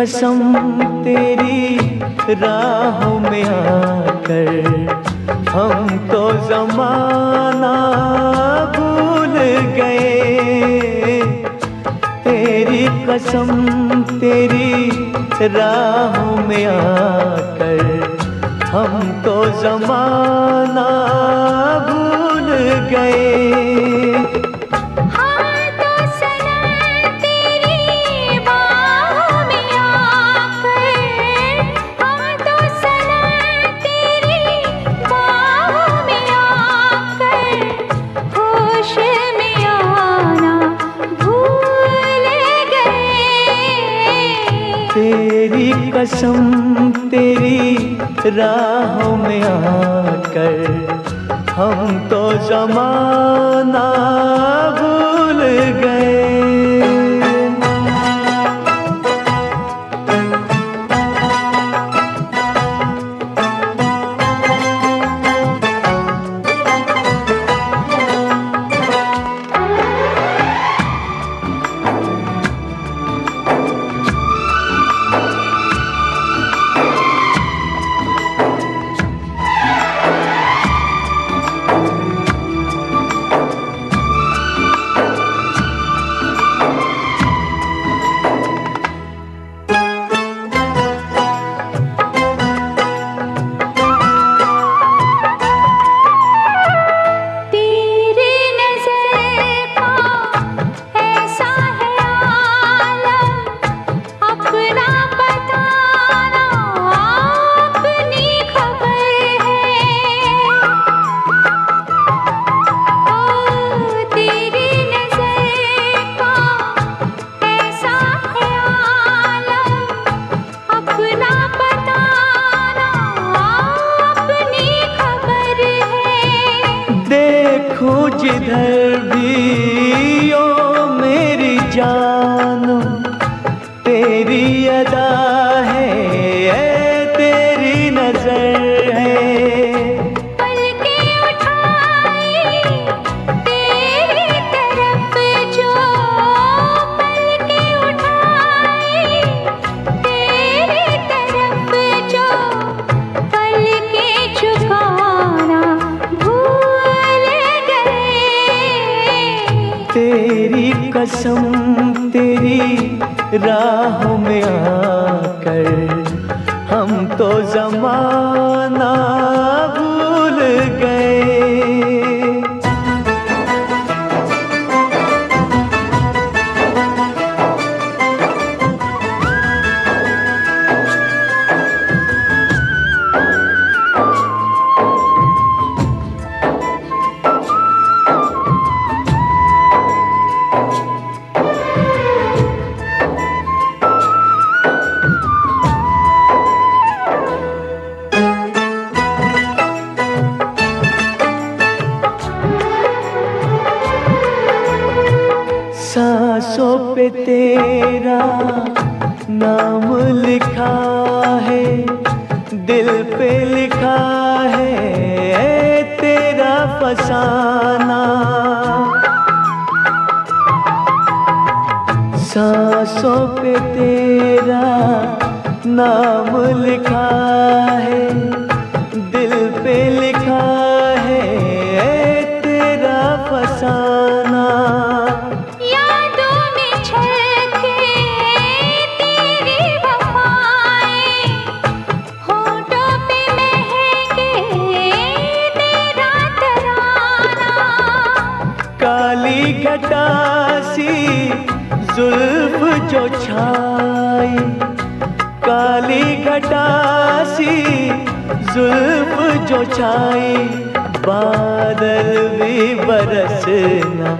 कसम तेरी राहों में आकर, हम तो जमाना भूल गए। तेरी कसम तेरी राहों में आकर, हम तो जमाना भूल कसम तेरी राहों में आकर हम तो जमाना तेरी तो जमाना फसाना सांसों पे तेरा नाम लिखा है दिल पे लिखा काली घटासी, जुल्फ जो छाई। काली घटासी, जुल्फ जो छाई। बादल भी बरसना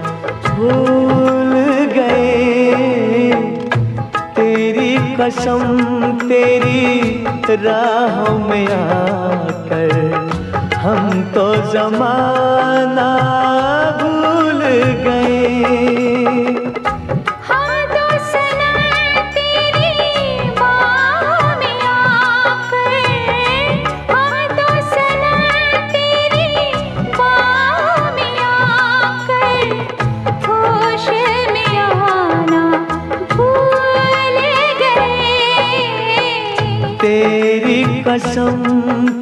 भूल गए। तेरी कसम तेरी राह में आकर हम तो जमाना भूल कसम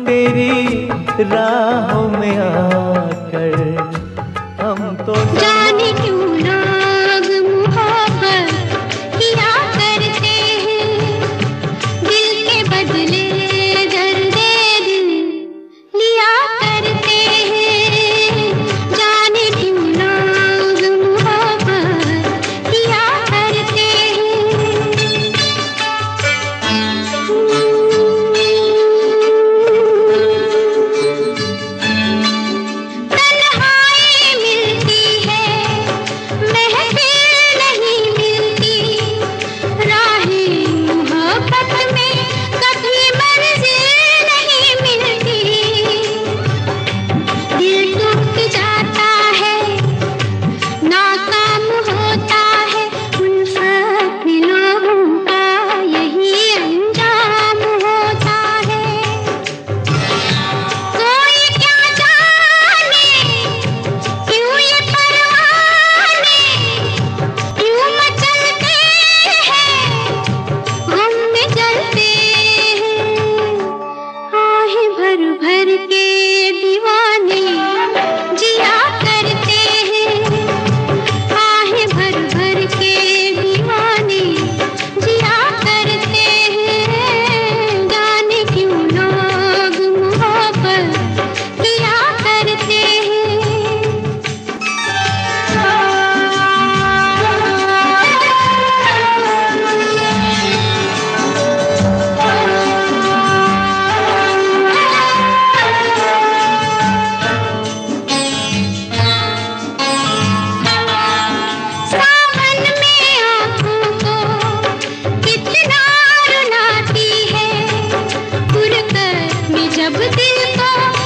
तेरी राहों में आकर। Yeah.